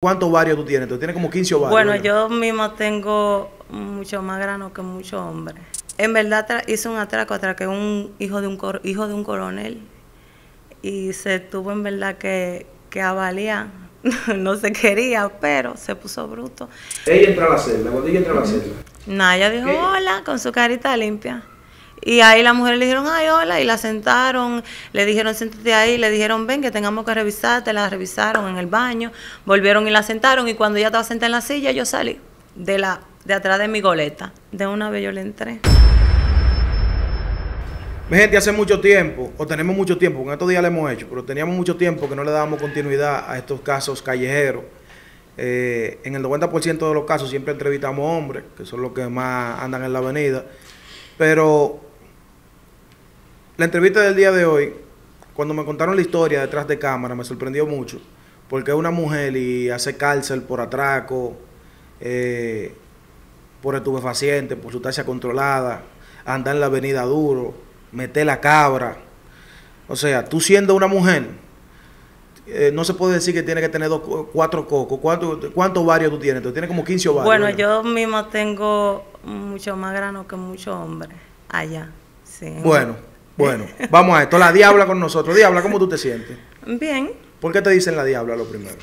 ¿Cuántos ovarios tú tienes? Tú tienes como 15 ovarios. Bueno, ¿verdad? yo mismo tengo mucho más grano que muchos hombres. En verdad hice un atraco, atraqué un hijo de un cor- hijo de un coronel y se tuvo en verdad que, que avaliar. no se quería, pero se puso bruto. Ella entra a la celda, cuando ella entra a la celda. Naya dijo ¿Qué? hola con su carita limpia. Y ahí las mujeres le dijeron, ay, hola, y la sentaron, le dijeron, siéntate ahí, le dijeron, ven, que tengamos que revisarte, la revisaron en el baño, volvieron y la sentaron, y cuando ella estaba sentada en la silla, yo salí de la de atrás de mi goleta. De una vez yo le entré. Mi gente, hace mucho tiempo, o tenemos mucho tiempo, en estos días lo hemos hecho, pero teníamos mucho tiempo que no le dábamos continuidad a estos casos callejeros. Eh, en el 90% de los casos siempre entrevistamos hombres, que son los que más andan en la avenida. Pero la entrevista del día de hoy, cuando me contaron la historia detrás de cámara, me sorprendió mucho, porque es una mujer y hace cárcel por atraco, eh, por estupefaciente, por sustancia controlada, andar en la avenida duro, meter la cabra. O sea, tú siendo una mujer, eh, no se puede decir que tiene que tener dos, cuatro cocos. ¿Cuánto- ¿Cuántos ovarios tú tienes? Tú tienes como 15 ovarios. Bueno, yo mismo tengo mucho más grano que muchos hombres allá. Sí. Bueno, bueno, vamos a esto. La diabla con nosotros. Diabla, ¿cómo tú te sientes? Bien. ¿Por qué te dicen la diabla lo primero?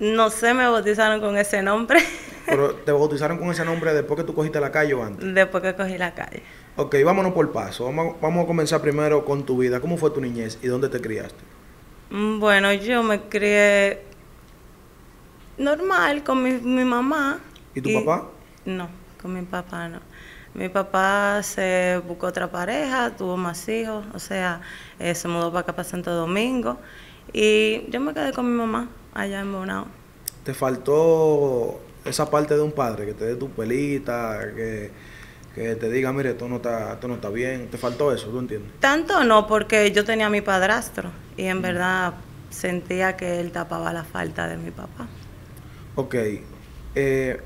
No sé, me bautizaron con ese nombre Pero te bautizaron con ese nombre después que tú cogiste la calle o antes. después que cogí la calle. Ok, vámonos por paso. Vamos, vamos a comenzar primero con tu vida. ¿Cómo fue tu niñez y dónde te criaste? Mm, Bueno, yo me crié normal con mi, mi mamá. ¿Y tu papá? No, con mi papá no. Mi papá se buscó otra pareja, tuvo más hijos, o sea, eh, se mudó para acá, para Santo Domingo. Y yo me quedé con mi mamá allá en Bonao. ¿Te faltó esa parte de un padre que te dé tu pelita, que, que te diga, mire, esto no, está, esto no está bien? ¿Te faltó eso? ¿Tú entiendes? Tanto no, porque yo tenía a mi padrastro y en verdad sentía que él tapaba la falta de mi papá. Ok. Eh,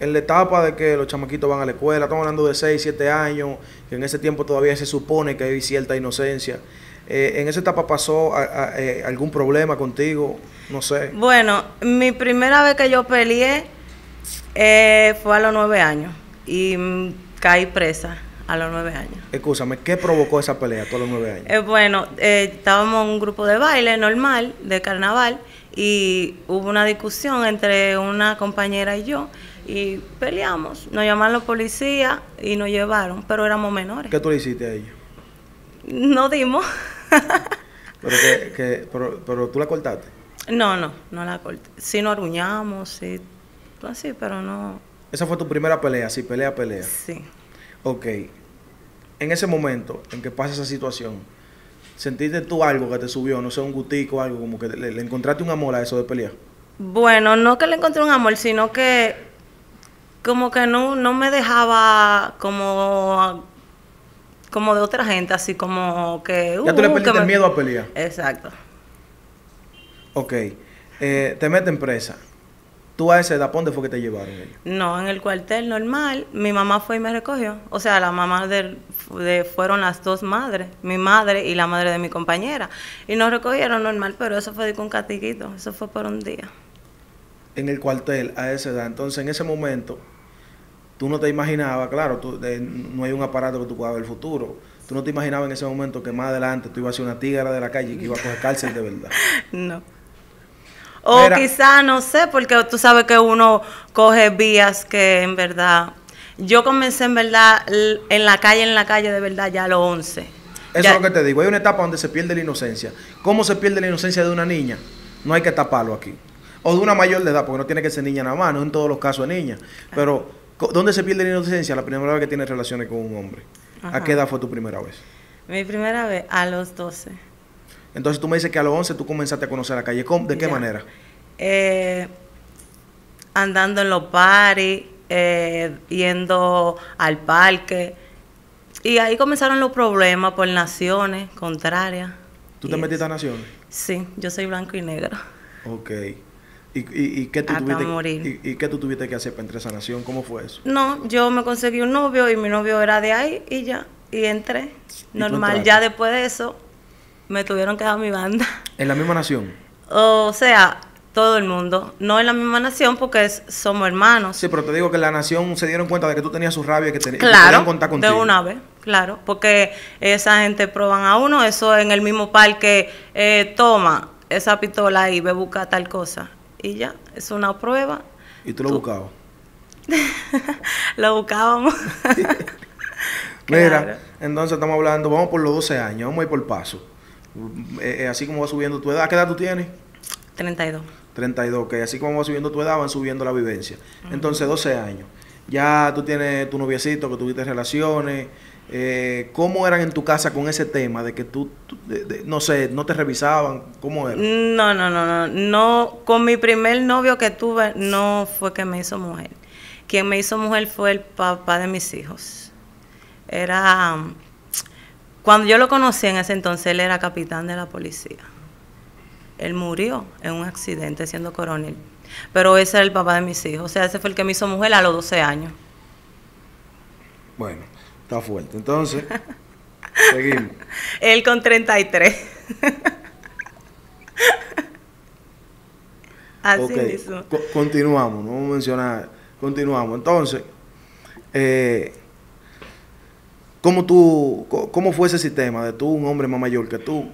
en la etapa de que los chamaquitos van a la escuela, estamos hablando de 6, 7 años, que en ese tiempo todavía se supone que hay cierta inocencia. Eh, ¿En esa etapa pasó a- a- eh, algún problema contigo? No sé. Bueno, mi primera vez que yo peleé eh, fue a los nueve años y mm, caí presa a los nueve años. Escúchame, ¿qué provocó esa pelea a los 9 años? Eh, bueno, eh, estábamos en un grupo de baile normal, de carnaval, y hubo una discusión entre una compañera y yo, y peleamos. Nos llamaron los policías y nos llevaron, pero éramos menores. ¿Qué tú le hiciste a ella? No dimos. Pero, que, que- pero, pero tú la cortaste. no, no, no la corté. Sí nos aruñamos, sí, así, pero no, Esa fue tu primera pelea, sí, pelea, pelea. sí. Ok. En ese momento en que pasa esa situación, ¿sentiste tú algo que te subió? No sé, un gustico, algo, como que le, le encontraste un amor a eso de pelear. Bueno, no que le encontré un amor, sino que como que no, no me dejaba como, como de otra gente, así como que... Ya tú le uh, perdiste me- miedo a pelear. Exacto. Ok. Eh, te meten presa. Tú a esa edad, ¿pa' ¿dónde fue que te llevaron ellos? No, en el cuartel normal, mi mamá fue y me recogió. O sea, la mamá de, de- fueron las dos madres, mi madre y la madre de mi compañera. Y nos recogieron normal, pero eso fue de un catiguito, eso fue por un día. En el cuartel, a esa edad. Entonces, en ese momento, tú no te imaginabas, claro, tú, eh, no hay un aparato que tú puedas ver el futuro. Tú no te imaginabas en ese momento que más adelante tú ibas a ser una tigra de la calle y que ibas a coger cárcel de verdad. No. O Mira. quizá, no sé, porque tú sabes que uno coge vías que en verdad... Yo comencé en verdad en la calle, en la calle de verdad ya a los 11. Eso Ya- es lo que te digo. Hay una etapa donde se pierde la inocencia. ¿Cómo se pierde la inocencia de una niña? No hay que taparlo aquí. O de una mayor de edad, porque no tiene que ser niña nada más, no en todos los casos es niña. Pero, co- ¿dónde se pierde la inocencia? La primera vez que tienes relaciones con un hombre. ¿A qué edad fue tu primera vez? Mi primera vez a los 12. Entonces tú me dices que a los 11 tú comenzaste a conocer la calle. ¿De qué manera? Eh, andando en los paris, eh, yendo al parque. Y ahí comenzaron los problemas por naciones contrarias. ¿Tú te metiste a Naciones? Sí, yo soy blanco y negro. Ok. ¿Y, y, y qué tú Hasta tuviste, morir. Y, y qué tú tuviste que hacer para entrar a esa nación? ¿Cómo fue eso? No, yo me conseguí un novio y mi novio era de ahí y ya. Y entré. Normal. Ya después de eso, me tuvieron que dar mi banda. ¿En la misma nación? O sea, Todo el mundo. No en la misma nación porque es- somos hermanos. Sí, pero te digo que la nación se dieron cuenta de que tú tenías su rabia y que, que Claro, podían contar de contigo. una vez, claro, porque esa gente proban a uno, eso en el mismo parque, eh, toma esa pistola y ve buscar tal cosa. Y ya, es una prueba. Y tú lo buscabas. Lo buscábamos. Mira, Claro. entonces estamos hablando, vamos por los 12 años, vamos a ir por paso. Eh, eh, así como va subiendo tu edad, ¿qué edad tú tienes? 32. 32, que así como va subiendo tu edad, van subiendo la vivencia. Entonces, 12 años. Ya tú tienes tu noviecito, que tuviste relaciones. Eh, ¿Cómo eran en tu casa con ese tema de que tú, tú- de- de- no sé, no te revisaban? ¿Cómo era? No, no, no, no, no. Con mi primer novio que tuve, no fue que me hizo mujer. Quien me hizo mujer fue el papá de mis hijos. Era. um, Cuando yo lo conocí en ese entonces, él era capitán de la policía. Él murió en un accidente siendo coronel. Pero ese era el papá de mis hijos. O sea, ese fue el que me hizo mujer a los 12 años. Bueno, está fuerte. Entonces, seguimos. Él con 33. Así Ok, mismo. co- continuamos, no vamos a mencionar, continuamos. Entonces, eh, ¿cómo tú, cómo fue ese sistema de tú, un hombre más mayor que tú,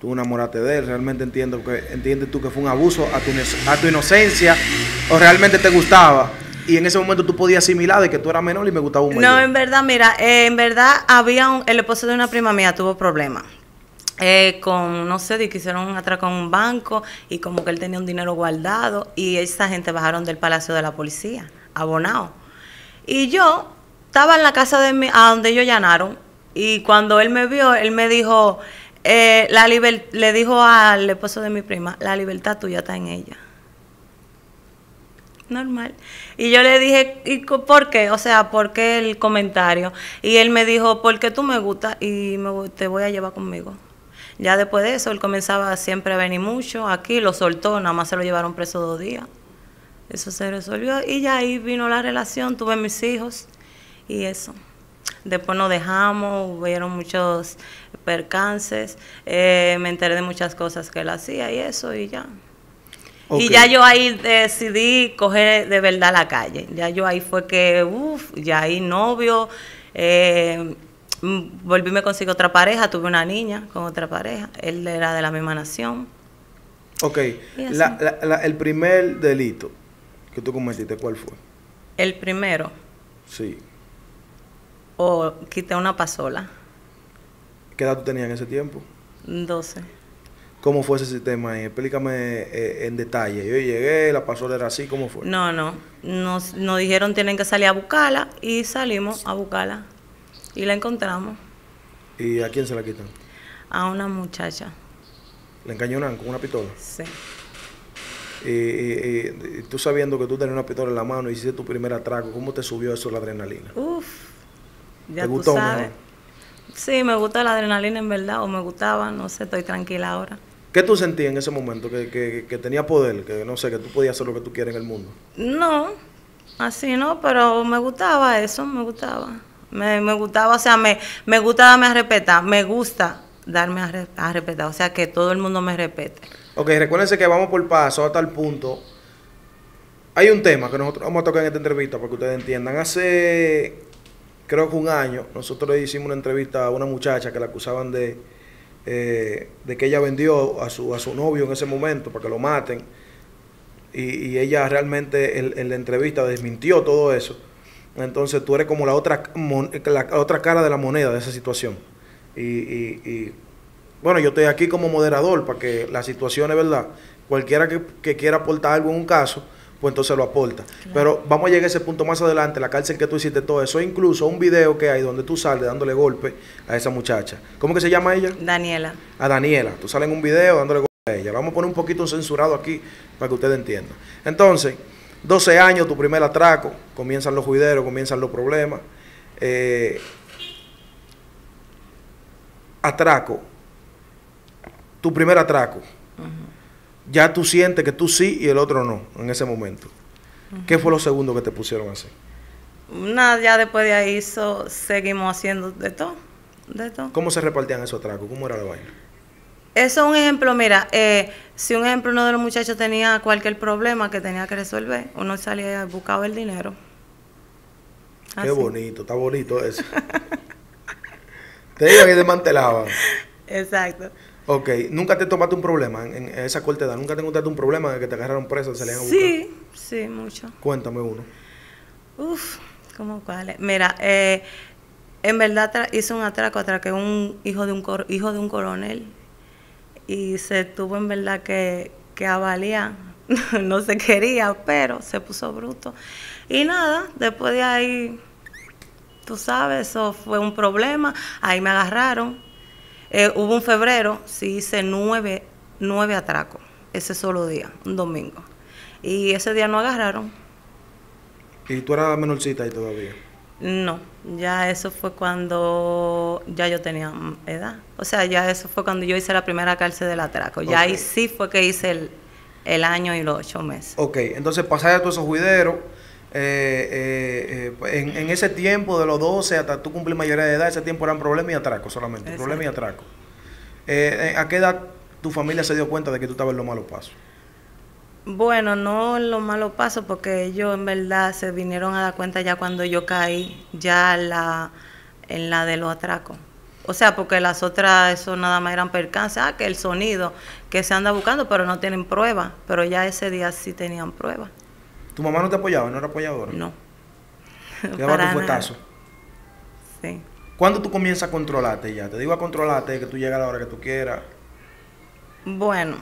tú enamoraste de él, realmente entiendo que, entiendes tú que fue un abuso a tu, a tu inocencia, o realmente te gustaba, y en ese momento tú podías asimilar de que tú eras menor y me gustaba un mayor? No, en verdad, mira, eh, en verdad había un, el esposo de una prima mía tuvo problemas. Eh, con, no sé, de que hicieron un atraco en un banco y como que él tenía un dinero guardado y esa gente bajaron del palacio de la policía, abonado. Y yo estaba en la casa de mi, a donde ellos llanaron y cuando él me vio, él me dijo, eh, la liber- le dijo al esposo de mi prima, la libertad tuya está en ella normal. Y yo le dije, ¿y por qué? O sea, ¿por qué el comentario? Y él me dijo, porque tú me gustas y me, te voy a llevar conmigo. Ya después de eso, él comenzaba siempre a venir mucho. Aquí lo soltó, nada más se lo llevaron preso dos días. Eso se resolvió y ya ahí vino la relación, tuve mis hijos y eso. Después nos dejamos, hubieron muchos percances, eh, me enteré de muchas cosas que él hacía y eso y ya. Y ya yo ahí decidí coger de verdad la calle. Ya yo ahí fue que, uff, ya ahí novio, eh, volví me consigo otra pareja, tuve una niña con otra pareja, él era de la misma nación. Ok, Y así. la- la- la- el primer delito que tú cometiste, ¿cuál fue? El primero, Sí. o quité una pasola, ¿Qué edad tú tenías en ese tiempo? 12. ¿Cómo fue ese sistema ahí? Explícame eh, en detalle. Yo llegué, la pasola era así, ¿cómo fue? No, no, nos, nos dijeron tienen que salir a buscarla y salimos a buscarla y la encontramos ¿Y a quién se la quitan? a una muchacha, ¿La encañonan con una pistola? sí. Y, y- y- y tú sabiendo que tú tenías una pistola en la mano y hiciste tu primer atraco, ¿cómo te subió eso la adrenalina? Uf, ya ¿Te tú gustó sabes. mejor? Sí, me gusta la adrenalina en verdad, o me gustaba, no sé, estoy tranquila ahora. ¿Qué tú sentías en ese momento? Que, que, que tenía poder, que no sé, que tú podías hacer lo que tú quieras en el mundo. No, así no, pero me gustaba eso, me gustaba. Me, me gustaba, o sea, me, me gusta darme a respetar, me gusta darme a, re- a respetar, o sea, que todo el mundo me respete. Ok, recuérdense que vamos por paso hasta el punto. Hay un tema que nosotros vamos a tocar en esta entrevista para que ustedes entiendan. Hace, creo que un año, nosotros le hicimos una entrevista a una muchacha que la acusaban de, eh, de que ella vendió a su, a su novio en ese momento para que lo maten. Y, ella realmente en, la entrevista desmintió todo eso. Entonces tú eres como la otra, la, otra cara de la moneda de esa situación. Y, y- bueno, yo estoy aquí como moderador para que la situación es verdad. Cualquiera que, que quiera aportar algo en un caso, pues entonces lo aporta. Pero vamos a llegar a ese punto más adelante, la cárcel que tú hiciste todo eso, incluso un video que hay donde tú sales dándole golpe a esa muchacha. ¿Cómo que se llama ella? Daniela, a Daniela. Tú sales en un video dándole golpe a ella. Vamos a poner un poquito censurado aquí para que ustedes entiendan. Entonces, 12 años, tu primer atraco, comienzan los juideros, comienzan los problemas. Eh, atraco, tu primer atraco. Ya tú sientes que tú sí y el otro no en ese momento. ¿Qué fue lo segundo que te pusieron a hacer? nada, ya después de ahí so- seguimos haciendo de todo, de todo. ¿Cómo se repartían esos atracos? ¿Cómo era la vaina? Eso es un ejemplo, mira, eh, si un ejemplo uno de los muchachos tenía cualquier problema que tenía que resolver, uno salía y buscaba el dinero. Qué Así. bonito, está bonito eso. te iban y desmantelaban. Exacto. Ok, ¿nunca te tomaste un problema en, en esa corta edad? ¿Nunca te encontraste un problema de que te agarraron preso se buscar? Sí, sí, mucho. Cuéntame uno. Uf, ¿cómo cuál? Mira, eh, en verdad hizo un atraco, atraqué un hijo de un cor- hijo de un coronel y se tuvo en verdad que, que avaliar. no se quería, pero se puso bruto. Y nada, después de ahí, tú sabes, eso fue un problema. Ahí me agarraron. Eh, hubo un febrero, sí hice nueve, nueve atracos, ese solo día, un domingo. Y ese día no agarraron. ¿Y tú eras menorcita ahí todavía? No, ya eso fue cuando ya yo tenía mm, edad. O sea, ya eso fue cuando yo hice la primera cárcel del atraco. Ya ahí sí fue que hice el, el año y los ocho meses. Ok, entonces pasaste todos esos juideros. Eh, eh, eh, en, en ese tiempo, de los 12 hasta tú cumplir mayoría de edad, ese tiempo eran problemas y atracos solamente. Exacto. Problemas y atracos. Eh, ¿A qué edad tu familia se dio cuenta de que tú estabas en los malos pasos? Bueno, no en los malos pasos, porque ellos en verdad se vinieron a dar cuenta ya cuando yo caí, ya la, en la de los atracos. O sea, porque las otras, eso nada más eran percances. Ah, que el sonido que se anda buscando, pero no tienen prueba. Pero ya ese día sí tenían prueba. ¿Tu mamá no te apoyaba? ¿No era apoyadora? No. Te daba tu fuetazo. Sí. ¿Cuándo tú comienzas a controlarte ya? Te digo a controlarte, que tú llegas a la hora que tú quieras. Bueno,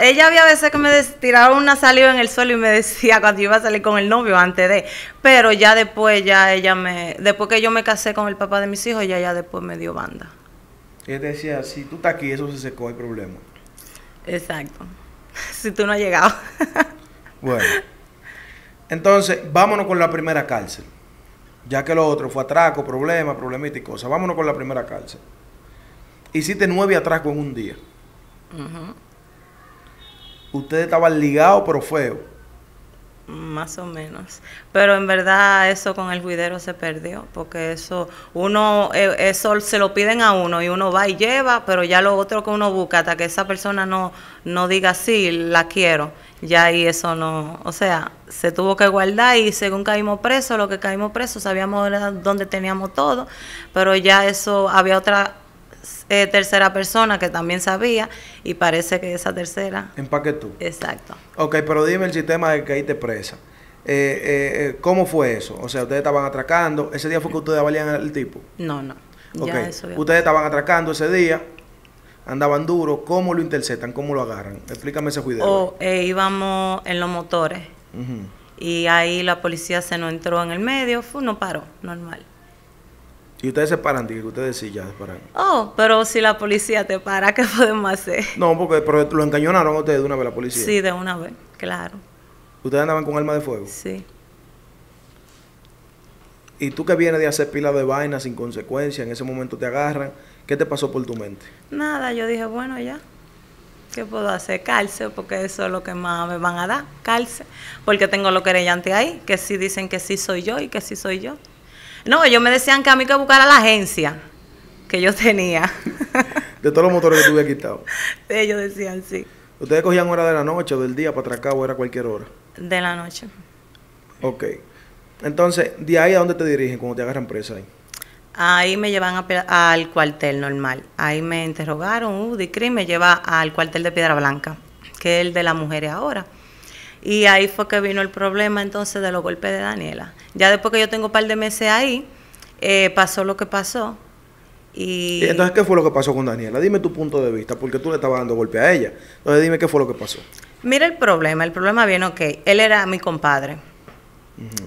ella había veces que me des- tiraba una saliva en el suelo y me decía cuando yo iba a salir con el novio antes de, pero ya después ya ella me, después que yo me casé con el papá de mis hijos, ella ya después me dio banda. Ella te decía, si tú estás aquí, eso se secó, hay problema. Exacto. Si tú no has llegado. Bueno. Entonces, vámonos con la primera cárcel. Ya que lo otro fue atraco, problema, problemita y cosas. Vámonos con la primera cárcel. Hiciste nueve atracos en un día. Ujú. Ustedes estaban ligados, pero feos. Más o menos. Pero en verdad eso con el juidero se perdió, porque eso uno eh, eso se lo piden a uno y uno va y lleva, pero ya lo otro que uno busca hasta que esa persona no no diga sí, la quiero, ya ahí eso no, o sea, se tuvo que guardar y según caímos presos, lo que caímos presos sabíamos dónde teníamos todo, pero ya eso había otra eh, tercera persona que también sabía y parece que esa tercera, Empaque tú. exacto. Ok, pero dime el sistema de que caíste presa. Eh, eh, ¿Cómo fue eso? O sea, ustedes estaban atracando. Ese día fue que ustedes valían el tipo. No, no. Ok, Ya eso ustedes estaban atracando ese día. Andaban duro. ¿Cómo lo interceptan? ¿Cómo lo agarran? Explícame ese juidero. O eh, íbamos en los motores y ahí la policía se nos entró en el medio, fue, no paró, normal. Y ustedes se paran, digo, ustedes sí ya se paran. Oh, pero si la policía te para, ¿qué podemos hacer? No, porque pero lo encañonaron ustedes de una vez la policía. Sí, de una vez, claro, Ustedes andaban con arma de fuego. sí. Y tú que vienes de hacer pila de vainas sin consecuencia, en ese momento te agarran. ¿Qué te pasó por tu mente? Nada, yo dije, bueno, ya, ¿qué puedo hacer? Cárcel, porque eso es lo que más me van a dar, cárcel. Porque tengo los querellantes ahí, que sí dicen que sí soy yo y que sí soy yo. No, ellos me decían que a mí que buscara la agencia que yo tenía. De todos los motores que tuve quitado. ellos decían sí, ¿Ustedes cogían hora de la noche o del día para atracar o era cualquier hora? de la noche. Ok. Entonces, ¿de ahí a dónde te dirigen cuando te agarran presa ahí? Ahí me llevan a al cuartel normal. Ahí me interrogaron, uh, DICRI me lleva al cuartel de Piedra Blanca, que es el de las mujeres ahora. Y ahí fue que vino el problema entonces de los golpes de Daniela. Ya después que yo tengo un par de meses ahí, eh, pasó lo que pasó. Y, Y entonces, ¿qué fue lo que pasó con Daniela? Dime tu punto de vista, porque tú le estabas dando golpe a ella. Entonces, dime qué fue lo que pasó. mira el problema, el problema viene, ok, él era mi compadre.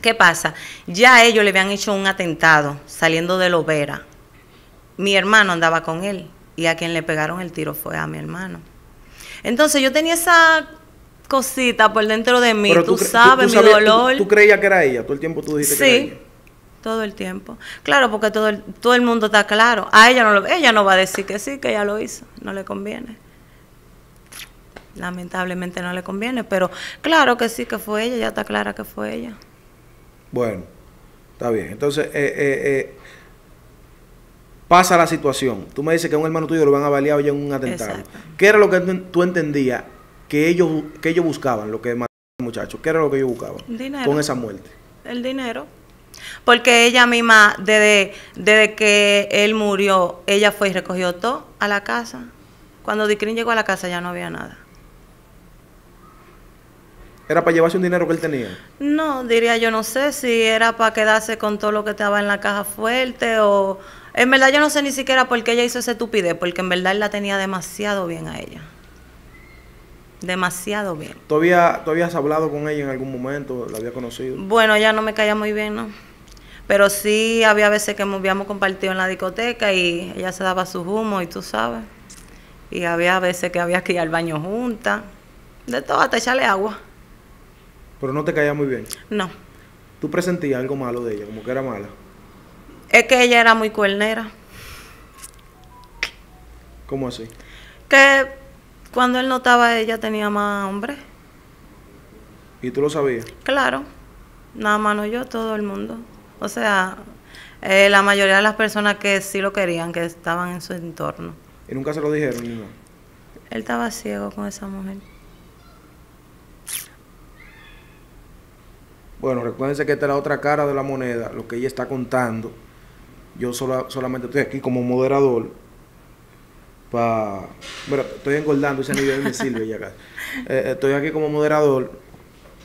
¿Qué pasa? Ya a ellos le habían hecho un atentado saliendo de Lovera. Mi hermano andaba con él y a quien le pegaron el tiro fue a mi hermano. Entonces yo tenía esa cosita por dentro de mí, tú, sabes, mi sabías- tú- dolor. Tú, creías que era ella, todo el tiempo tú dijiste que era sí, ella. todo el tiempo. Claro, porque todo el, todo el mundo está claro. A ella no lo, ella no va a decir que sí, que ella lo hizo, no le conviene. Lamentablemente no le conviene, pero claro que sí, que fue ella, ya está clara que fue ella. Bueno, está bien. Entonces, eh, eh, eh, pasa la situación. Tú me dices que a un hermano tuyo lo van a balear ya en un atentado. Exacto. ¿Qué era lo que tú- entendías que ellos, que ellos buscaban, lo que mataron al muchacho? ¿Qué era lo que ellos buscaban Dinero. con esa muerte? El dinero. Porque ella misma, desde, desde que él murió, ella fue y recogió todo a la casa. Cuando Dicrin llegó a la casa ya no había nada. ¿Era para llevarse un dinero que él tenía? No, diría yo, no sé si era para quedarse con todo lo que estaba en la caja fuerte o... En verdad yo no sé ni siquiera por qué ella hizo esa estupidez, porque en verdad él la tenía demasiado bien a ella. Demasiado bien. ¿Todavía, ¿Todavía has hablado con ella en algún momento? ¿La había conocido? Bueno, ella no me caía muy bien, ¿no? Pero sí había veces que me habíamos compartido en la discoteca y ella se daba su humo y tú sabes. Y había veces que había que ir al baño juntas. De todo, hasta echarle agua. Pero no te caía muy bien. No. ¿Tú presentías algo malo de ella, como que era mala? Es que ella era muy cuernera. ¿Cómo así? Que cuando él no estaba, ella tenía más hombres. ¿Y tú lo sabías? Claro. Nada más no yo, todo el mundo. O sea, eh, la mayoría de las personas que sí lo querían, que estaban en su entorno. ¿Y nunca se lo dijeron ni nada? Él estaba ciego con esa mujer. Bueno, recuérdense que esta es la otra cara de la moneda, lo que ella está contando. Yo sola- solamente estoy aquí como moderador. Pa... Bueno, estoy engordando ese nivel me sirve ya casi. Eh, estoy aquí como moderador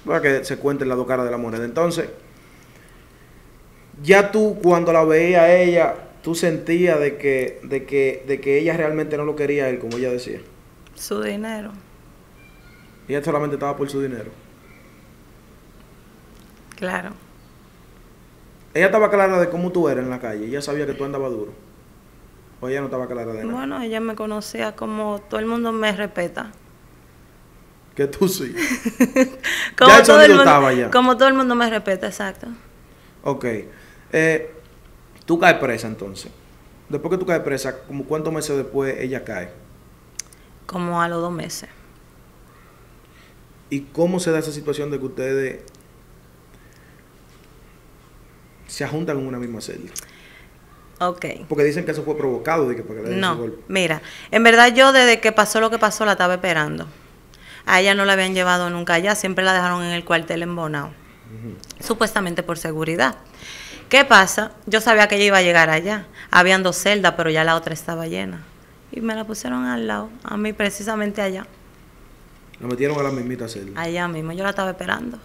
para que se cuenten las dos caras de la moneda. Entonces, ya tú cuando la veías a ella, tú sentías de que, de que, de que ella realmente no lo quería él, como ella decía. Su dinero. Ella solamente estaba por su dinero. Claro. Ella estaba clara de cómo tú eras en la calle. Ella sabía que tú andabas duro. O ella no estaba clara de nada. Bueno, ella me conocía como todo el mundo me respeta. Que tú sí. Como Ya todo el mundo, estaba ya. Como todo el mundo me respeta, exacto. Ok. Eh, tú caes presa entonces. Después que tú caes presa, como cuántos meses después ella cae. Como a los dos meses. ¿Y cómo se da esa situación de que ustedes se juntan en una misma celda? Ok. Porque dicen que eso fue provocado de que para que le No, golpe. mira, en verdad yo desde que pasó lo que pasó la estaba esperando. A ella no la habían llevado nunca allá, siempre la dejaron en el cuartel en Bonao. Supuestamente por seguridad. ¿Qué pasa? Yo sabía que ella iba a llegar allá. Habían dos celdas, pero ya la otra estaba llena. Y me la pusieron al lado, a mí precisamente allá. La metieron a la mismita celda. Allá mismo, yo la estaba esperando.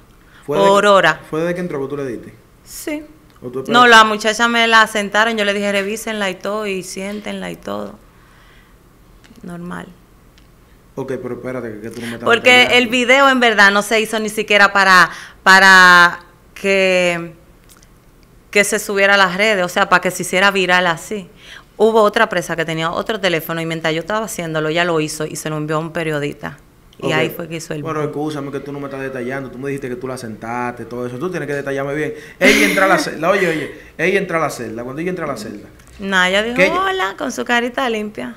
¿Fue Por que- hora. ¿Fue desde que entró que tú le diste? Sí. ¿O tú No, la muchacha me la sentaron, yo le dije revísenla y todo, y siéntenla y todo. Normal. Ok, pero espérate, que, tú no me estás Porque el video en verdad no se hizo ni siquiera para, para que, que se subiera a las redes, o sea, para que se hiciera viral así. Hubo otra presa que tenía otro teléfono y mientras yo estaba haciéndolo, ella lo hizo y se lo envió a un periodista. Y ahí fue que hizo el Bueno, escúchame que tú no me estás detallando. Tú me dijiste que tú la sentaste, todo eso. Tú tienes que detallarme bien. Ella entra a la celda. Oye, oye. Ella entra a la celda. Cuando ella entra a la celda. Nada, ella dijo ¿Qué ella- hola con su carita limpia.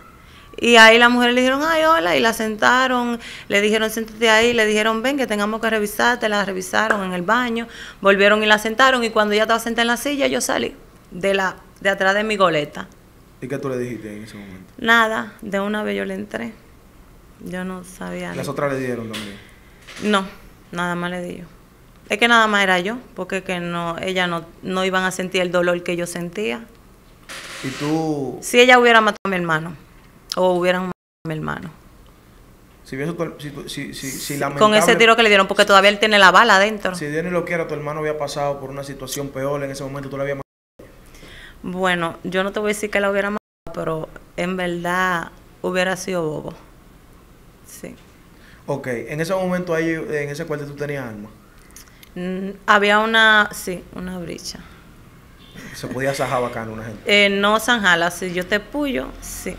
Y ahí las mujeres le dijeron, ay, hola, y la sentaron, le dijeron, siéntate ahí, le dijeron, ven, que tengamos que revisarte, la revisaron en el baño, volvieron y la sentaron, y cuando ella estaba sentada en la silla, yo salí de la de atrás de mi goleta. ¿Y qué tú le dijiste en ese momento? Nada, de una vez yo le entré. Yo no sabía. Las ni- otras le dieron también. No, nada más le di yo. Es que nada más era yo, porque que no, ella no, no iban a sentir el dolor que yo sentía. Y tú, Si ella hubiera matado a mi hermano, o hubieran matado a mi hermano. si si, si, si, Con ese tiro que le dieron, porque todavía él tiene la bala adentro. Si Dios ni lo quiera, tu hermano había pasado por una situación peor en ese momento, tú le habías Bueno, yo no te voy a decir que la hubiera matado, pero en verdad hubiera sido bobo. Ok, en ese momento ahí, en ese cuarto tú tenías armas. Mm, había una, sí, una bricha. Se podía sajar bacano una gente. Eh, no zanjala, si yo te puyo, sí.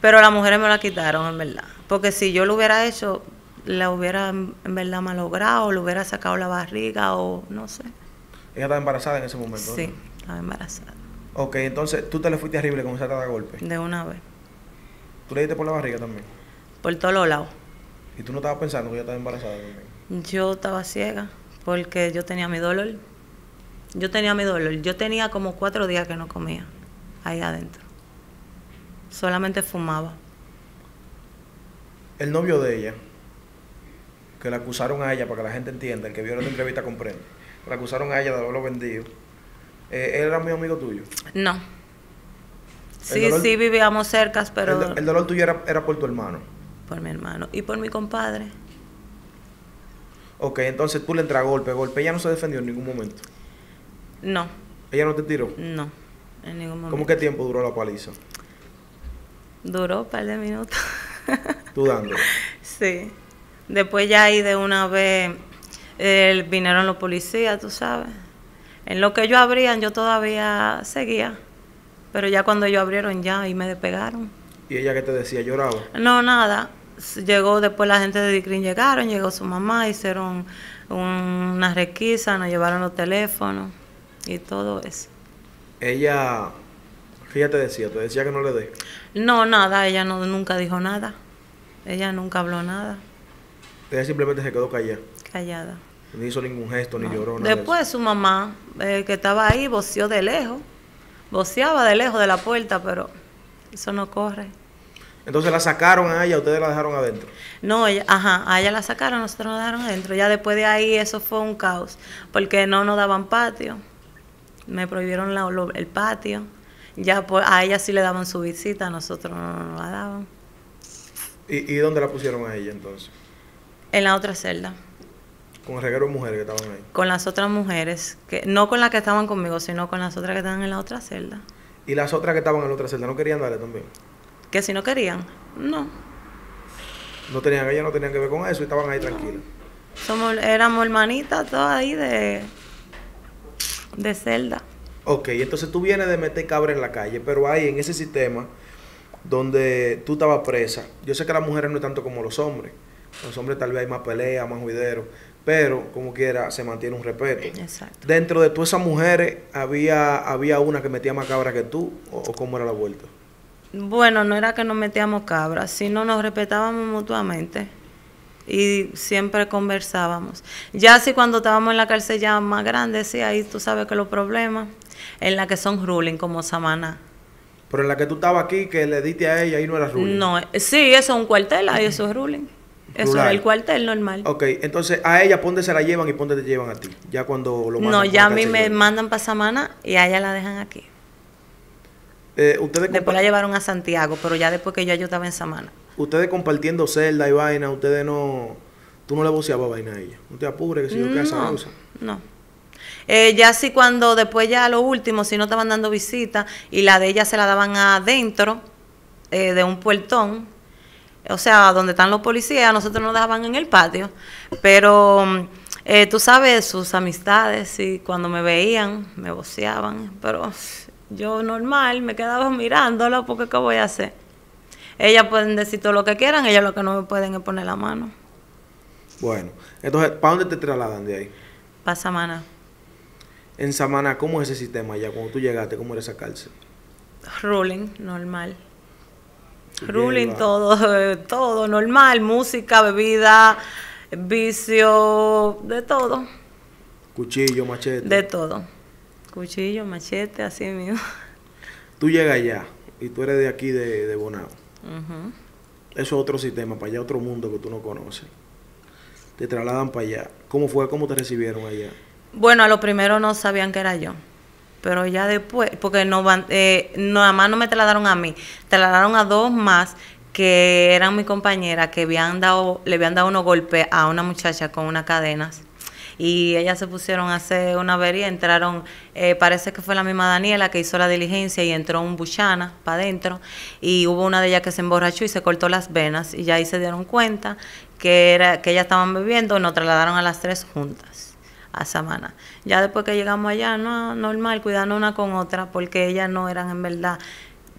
Pero las mujeres me la quitaron, en verdad. Porque si yo lo hubiera hecho, la hubiera en verdad malogrado, le hubiera sacado la barriga o no sé. Ella estaba embarazada en ese momento. ¿no? Sí, estaba embarazada. Ok, entonces tú te le fuiste arriba y le comenzaste a dar golpes. De una vez. Tú le diste por la barriga también. Por todos los lados. Y tú no estabas pensando que ella estaba embarazada también. Yo estaba ciega porque yo tenía mi dolor. Yo tenía mi dolor. Yo tenía como cuatro días que no comía ahí adentro. solamente fumaba. El novio de ella, que la acusaron a ella, para que la gente entienda, el que vio la entrevista comprende, la acusaron a ella de haberlo vendido, eh, ¿él era muy amigo tuyo? No. Sí, sí vivíamos cerca, pero... El, dolor tuyo era, era por tu hermano. Por mi hermano y por mi compadre. Ok, entonces tú le entras golpe, golpe. Ella no se defendió en ningún momento. No. ¿Ella no te tiró? No, en ningún momento. ¿Cómo qué tiempo duró la paliza? Duró un par de minutos. ¿Tú dando? sí. Después ya ahí de una vez eh, vinieron los policías, tú sabes. En lo que ellos abrían yo todavía seguía. Pero ya cuando ellos abrieron ya y me despegaron. ¿Y ella qué te decía? ¿Lloraba? No, nada. Llegó después la gente de Dicrin llegaron, llegó su mamá, hicieron una requisa, nos llevaron los teléfonos y todo eso. Ella, ¿qué ella te decía? ¿Te decía que no le dé? No, nada, ella no, nunca dijo nada. Ella nunca habló nada. Ella simplemente se quedó callada. Callada. No hizo ningún gesto, ni lloró. Nada Después su mamá, eh, que estaba ahí, voció de lejos. Voceaba de lejos de la puerta, pero eso no corre. Entonces la sacaron a ella, ustedes la dejaron adentro. No, ella, ajá, a ella la sacaron, nosotros la dejaron adentro. Ya después de ahí eso fue un caos, porque no nos daban patio. Me prohibieron el patio. Ya pues, a ella sí le daban su visita, a nosotros no nos la daban. ¿Y, ¿Y dónde la pusieron a ella entonces? En la otra celda. ¿Con el reguero de mujeres que estaban ahí? Con las otras mujeres, que no con las que estaban conmigo, sino con las otras que estaban en la otra celda. ¿Y las otras que estaban en la otra celda no querían darle también? Que si no querían, no. No tenían, ellas no tenían que ver con eso y estaban ahí tranquilas. Somos, éramos hermanitas todas ahí de, de celda. Ok, entonces tú vienes de meter cabra en la calle, pero ahí en ese sistema donde tú estabas presa, yo sé que las mujeres no es tanto como los hombres. Los hombres tal vez hay más pelea, más juidero, pero como quiera se mantiene un respeto. Exacto. Dentro de todas esas mujeres había, había una que metía más cabra que tú, o, o cómo era la vuelta. Bueno, no era que nos metíamos cabras, sino nos respetábamos mutuamente y siempre conversábamos. Ya si cuando estábamos en la cárcel ya más grande, sí, ahí tú sabes que los problemas, en la que son ruling como Samana. Pero en la que tú estabas aquí, que le diste a ella, ahí no era ruling. No, sí, eso es un cuartel, ahí eso es ruling. Eso era el cuartel normal. Ok, entonces a ella, ¿pónde se la llevan y pónde te llevan a ti? Ya cuando lo mandan No, ya a mí me mandan para Samana y a ella la dejan aquí. Eh, ustedes después la llevaron a Santiago, pero ya después que ya yo estaba en Samana. Ustedes compartiendo celda y vaina, ustedes no... Tú no le voceabas vaina a ella. No te apures, que si yo no, No. Eh, ya sí cuando después ya lo último, si no estaban dando visita y la de ella se la daban adentro eh, de un puertón, o sea, donde están los policías, nosotros nos dejaban en el patio, pero eh, tú sabes, sus amistades, y cuando me veían, me voceaban, pero yo normal, me quedaba mirándolo porque ¿qué voy a hacer? Ellas pueden decir todo lo que quieran, ellas lo que no me pueden es poner la mano. Bueno, entonces, ¿para dónde te trasladan de ahí? Para Samana. En Samana, ¿cómo es ese sistema allá? Cuando tú llegaste, ¿cómo era esa cárcel? Ruling, normal. Ruling, todo, todo, normal, música, bebida, vicio, de todo. Cuchillo, machete. De todo. Cuchillo, machete, así mismo. Tú llegas allá y tú eres de aquí, de, de Bonao. Eso es otro sistema, para allá otro mundo que tú no conoces. Te trasladan para allá. ¿Cómo fue? ¿Cómo te recibieron allá? Bueno, a lo primero no sabían que era yo. Pero ya después, porque no van, eh, nada más no me trasladaron a mí, trasladaron a dos más que eran mi compañera, que habían dado, le habían dado unos golpes a una muchacha con unas cadenas. Y ellas se pusieron a hacer una avería, entraron, eh, parece que fue la misma Daniela que hizo la diligencia y entró un buchana para adentro. Y hubo una de ellas que se emborrachó y se cortó las venas. Y ya ahí se dieron cuenta que era que ellas estaban bebiendo nos trasladaron a las tres juntas a Samana. Ya después que llegamos allá, no, normal, cuidando una con otra, porque ellas no eran en verdad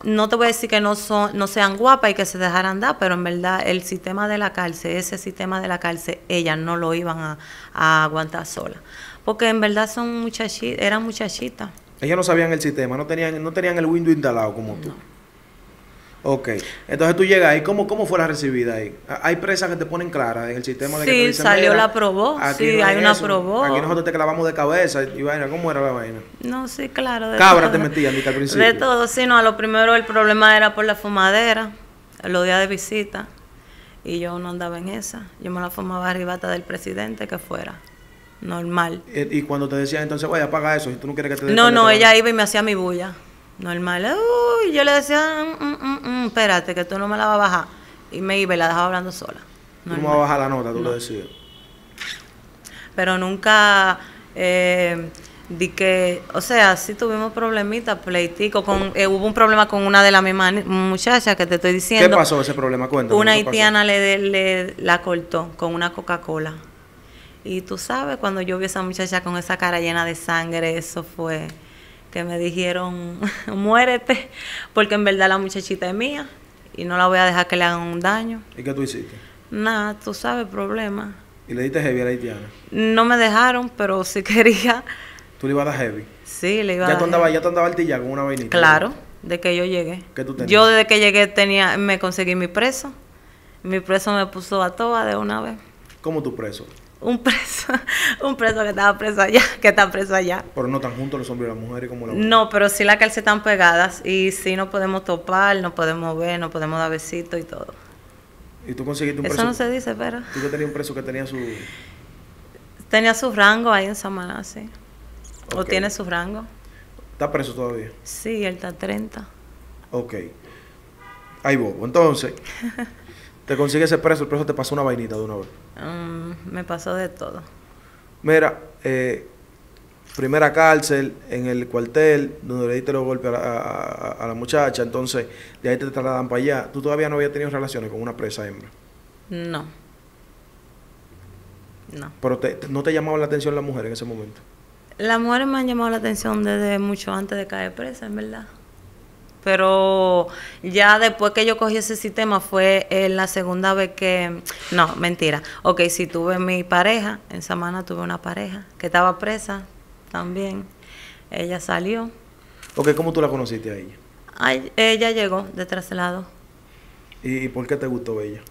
no te voy a decir que no son no sean guapas y que se dejaran dar, pero en verdad el sistema de la cárcel, ese sistema de la cárcel, ellas no lo iban a, aguantar sola. Porque en verdad son muchachitas, eran muchachitas. Ellas no sabían el sistema, no tenían, no tenían el window instalado como tú. Ok, entonces tú llegas ahí, ¿cómo, cómo fue la recibida ahí? ¿Hay presas que te ponen claras en el sistema de que Sí, te dicen, salió "Mira, la probó, aquí sí, no hay una eso, probó"? Aquí nosotros te clavamos de cabeza y vaina, ¿cómo era la vaina? No, sí, claro. de Cabra todo. te metían, al principio. De todo, sí, no, a lo primero el problema era por la fumadera, los días de visita, y yo no andaba en esa. Yo me la fumaba arriba hasta del presidente que fuera, normal. Y, y cuando te decían entonces, vaya, apaga eso, si tú no quieres que te No, no, ella iba y me hacía mi bulla, normal. Uy, yo le decía, "Mm, mm, mm, mm, espérate, que tú no me la vas a bajar. Y me iba y la dejaba hablando sola. Tú no me normal. vas a bajar la nota, tú le decías. pero nunca eh, di que, o sea, sí tuvimos problemitas, pleitico, con, eh, hubo un problema con una de las mismas muchachas que te estoy ¿Qué diciendo. pasó ese problema? Cuéntame. Una ¿qué haitiana le, le- la cortó con una Coca-Cola. Y tú sabes, cuando yo vi a esa muchacha con esa cara llena de sangre, eso fue que me dijeron, muérete, porque en verdad la muchachita es mía y no la voy a dejar que le hagan un daño. ¿Y qué tú hiciste? Nada, tú sabes, problema. Y le diste heavy a la haitiana. No me dejaron, pero sí quería. Tú le ibas a dar heavy. Sí, le iba a Ya tú dar- andabas, ya tú andabas altilla con una vainita. Claro, de que yo llegué. ¿Qué tú tenías? Yo desde que llegué tenía, me conseguí mi preso. Mi preso me puso a toa de una vez. ¿Cómo tú preso? Un preso, un preso que estaba preso allá, que está preso allá. Pero no tan juntos los hombres y las mujeres como la No, pero sí las cárcel están pegadas y sí nos podemos topar, nos podemos ver, nos podemos dar besitos y todo. Y tú conseguiste un Eso preso. no se dice, pero Tú que tenías un preso que tenía su. tenía su rango ahí en Samaná, sí. O tiene su rango. ¿Está preso todavía? Sí, él está 30. Ok. Ahí bobo. Entonces, te consigue ese preso, el preso te pasó una vainita de una vez. Mm, me pasó de todo. Mira, eh, primera cárcel en el cuartel, donde le diste los golpes a la, a- a- a la muchacha, entonces de ahí te trasladan para allá. Tú todavía no habías tenido relaciones con una presa hembra. No. No. Pero te- te- no te llamaba la atención la mujer en ese momento. Las mujeres me han llamado la atención desde mucho antes de caer presa, en verdad. Pero ya después que yo cogí ese sistema fue eh, la segunda vez que... No, mentira. Ok, sí tuve mi pareja, en Samana tuve una pareja que estaba presa también. Ella salió. Ok, ¿cómo tú la conociste a ella? Ay, ella llegó de traslado. ¿Y, por qué te gustó ella?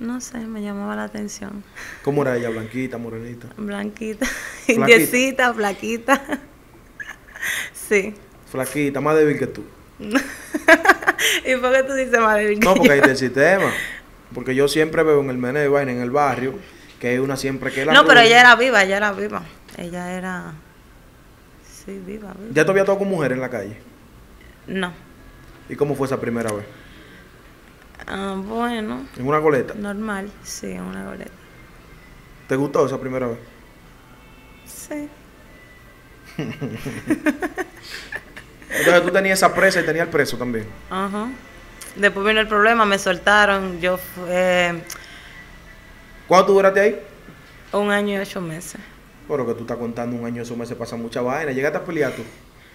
No sé, me llamaba la atención. ¿Cómo era ella? ¿Blanquita, morenita? Blanquita, indiecita, flaquita. sí. Flaquita, más débil que tú. ¿Y por qué tú dices? No, porque hay del sistema. Porque yo siempre veo en el meneo y vaina en el barrio que hay una siempre que la No, pero ella era viva, ella era viva. Ella era. Sí, viva, viva. ¿Ya te había tocado con mujer en la calle? No. ¿Y cómo fue esa primera vez? Ah, bueno, ¿En una goleta? normal, sí, en una goleta. ¿Te gustó esa primera vez? Sí. Entonces tú tenías esa presa y tenías el preso también. Ajá. Después vino el problema, me soltaron. Yo fue ¿Cuánto tú duraste ahí? un año y ocho meses. Pero que tú estás contando un año, esos meses pasan mucha vaina. ¿Llegaste a pelear tú?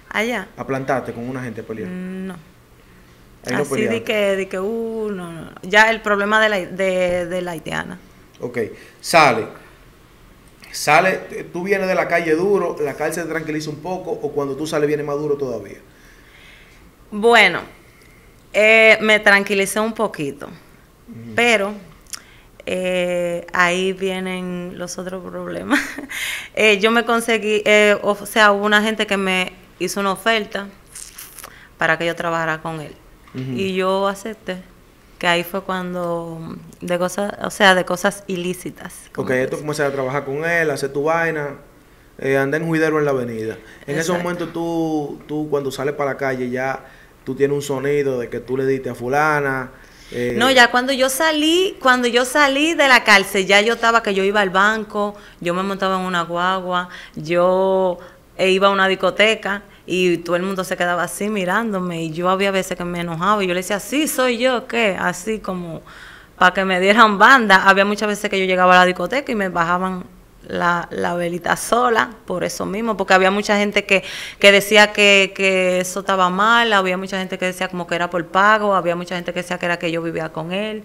Allá. ¿A plantarte con una gente a pelear? No. Ahí no Así de que, de que, uh, no, no. Ya el problema de la, de, de la haitiana. Ok, sale. Sale, tú vienes de la calle duro, la cárcel te tranquiliza un poco, o cuando tú sales viene más duro todavía. Bueno, eh, me tranquilicé un poquito, pero eh, ahí vienen los otros problemas. Eh, yo me conseguí, eh, o sea, hubo una gente que me hizo una oferta para que yo trabajara con él. Y yo acepté, que ahí fue cuando, de cosas, o sea, de cosas ilícitas. Ok, tú comienzas a trabajar con él, hacer tu vaina, eh, en juidero en la avenida. En ese Exacto. momento tú, tú cuando sales para la calle ya tú tienes un sonido de que tú le diste a fulana. eh, No, ya cuando yo salí, cuando yo salí de la cárcel, ya yo estaba que yo iba al banco, yo me montaba en una guagua, yo eh, iba a una discoteca y todo el mundo se quedaba así mirándome y yo había veces que me enojaba y yo le decía, sí, soy yo, ¿qué? Así como para que me dieran banda. Había muchas veces que yo llegaba a la discoteca y me bajaban la, la velita sola, por eso mismo, porque había mucha gente que, que decía que, que eso estaba mal, había mucha gente que decía como que era por pago, había mucha gente que decía que era que yo vivía con él,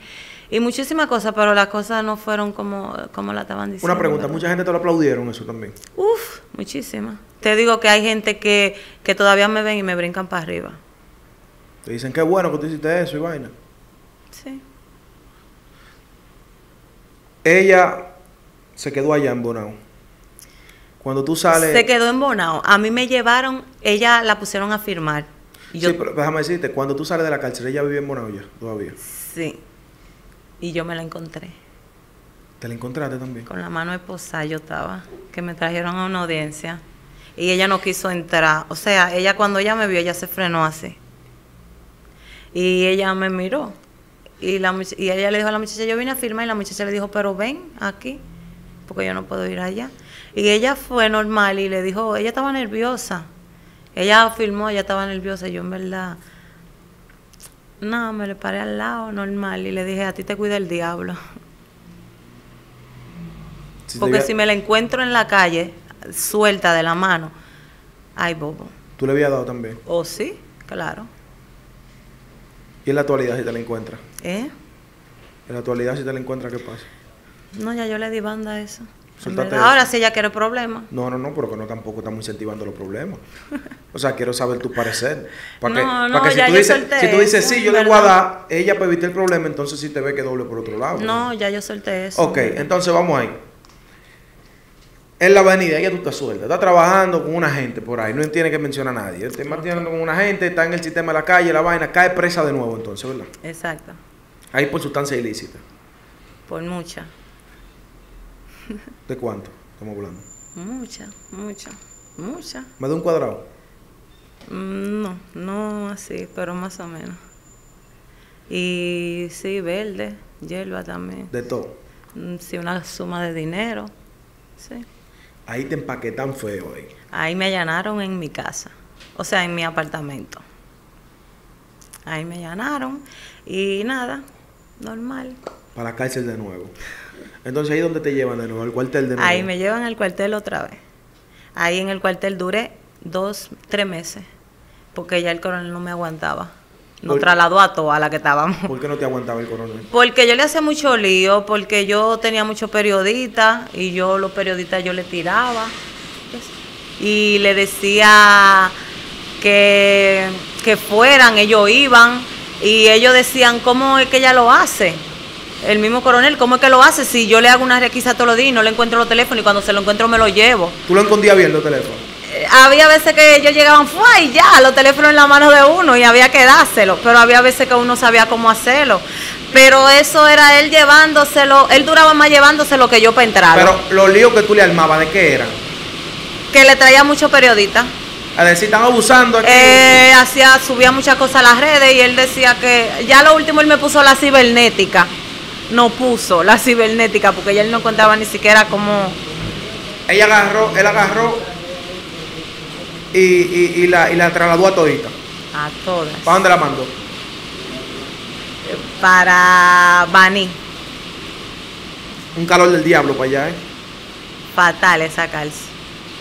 y muchísimas cosas, pero las cosas no fueron como, como la estaban diciendo. una pregunta, mucha gente te lo aplaudieron eso también. Uf, muchísimas. Te digo que hay gente que, que todavía me ven y me brincan para arriba. Te dicen, qué bueno que tú hiciste eso y vaina. Sí. Ella se quedó allá en Bonao. Cuando tú sales... Se quedó en Bonao. A mí me llevaron, ella la pusieron a firmar. Y yo, Sí, pero déjame decirte, cuando tú sales de la cárcel, ella vivía en Bonao ya, todavía. sí. Y yo me la encontré. ¿Te la encontraste también? Con la mano esposada yo estaba, que me trajeron a una audiencia. Y ella no quiso entrar. O sea, ella cuando ella me vio, ella se frenó así. Y ella me miró. Y, la, y ella le dijo a la muchacha, yo vine a firmar. Y la muchacha le dijo, pero ven aquí, porque yo no puedo ir allá. Y ella fue normal y le dijo, ella estaba nerviosa. Ella firmó, ella estaba nerviosa. Y yo en verdad, no, me le paré al lado, normal. Y le dije, a ti te cuida el diablo. Si Porque si me la encuentro en la calle, suelta de la mano, ay, bobo. Tú le habías dado también. ¿O sí? Claro. Y en la actualidad, si te la encuentras. ¿Eh? En la actualidad, si te la encuentras, ¿qué pasa? No, ya yo le di banda a eso. Ahora si ella quiere problemas. No, no, no, pero que no tampoco estamos incentivando los problemas. O sea, quiero saber tu parecer. Para que, No, para no, que si, ya tú dices, si tú dices, eso, sí, yo le voy a dar, ella para evitar el problema, entonces sí te ve que doble por otro lado. No, ya yo solté eso. Ok, entonces vamos ahí. En la avenida, ella tú estás suelta, está trabajando con una gente por ahí, no tiene que mencionar a nadie. Está manejando con una gente, está en el sistema de la calle, la vaina, cae presa de nuevo entonces, ¿verdad? Exacto. Ahí por sustancia ilícita. Por mucha. ¿De cuánto estamos hablando? Mucha, mucha, mucha. ¿Más de un cuadrado? Mm, No, no así, pero más o menos. Y sí, verde, hierba también. De todo. Mm, Sí, una suma de dinero. Sí. Ahí te empaquetan feo ahí. Ahí me allanaron en mi casa, o sea, en mi apartamento. Ahí me allanaron y nada, normal. Para la cárcel de nuevo. Entonces ahí donde te llevan de nuevo, al cuartel de nuevo. Ahí me llevan al cuartel otra vez. Ahí en el cuartel duré dos, tres meses, porque ya el coronel no me aguantaba. Nos trasladó a toda la que estábamos. ¿Por qué no te aguantaba el coronel? Porque yo le hacía mucho lío, porque yo tenía muchos periodistas y yo los periodistas yo le tiraba y le decía que, que fueran, ellos iban y ellos decían, ¿cómo es que ella lo hace? El mismo coronel, ¿cómo es que lo hace? Si yo le hago una requisa todos los días y no le encuentro los teléfonos y cuando se lo encuentro me lo llevo. Tú lo escondías bien los teléfonos. Había veces que ellos llegaban ¡fua! y ya, los teléfonos en la mano de uno y había que dárselo, pero había veces que uno sabía cómo hacerlo. Pero eso era él llevándoselo, él duraba más llevándoselo que yo para entrar. Pero los líos que tú le armabas, ¿de qué eran? que le traía muchos periodistas. A decir, están abusando aquí. Eh, hacía, subía muchas cosas a las redes y él decía que ya lo último él me puso la cibernética. No puso la cibernética porque ya él no contaba ni siquiera cómo. Ella agarró, él agarró y, y, y la, y la trasladó a todita. A todas. ¿Para dónde la mandó? Para Baní. Un calor del diablo para allá, ¿eh? Fatal esa cárcel.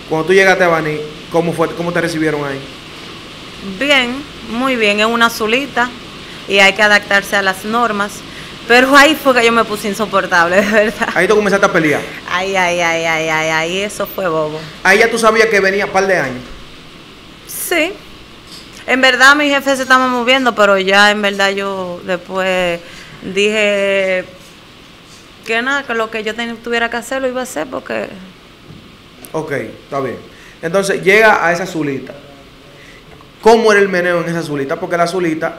Cuando tú llegaste a Bani, ¿cómo, fue, ¿cómo te recibieron ahí? Bien, muy bien, es una azulita y hay que adaptarse a las normas. Pero ahí fue que yo me puse insoportable, de verdad. Ahí tú comenzaste a pelear. Ay, ay, ay, ay, ay, ay, eso fue bobo. Ahí ya tú sabías que venía un par de años. Sí. En verdad mi jefe se estaba moviendo, pero ya en verdad yo después dije que nada, que lo que yo tuviera que hacer lo iba a hacer porque Ok, está bien. Entonces llega a esa azulita. ¿Cómo era el meneo en esa azulita? Porque la azulita,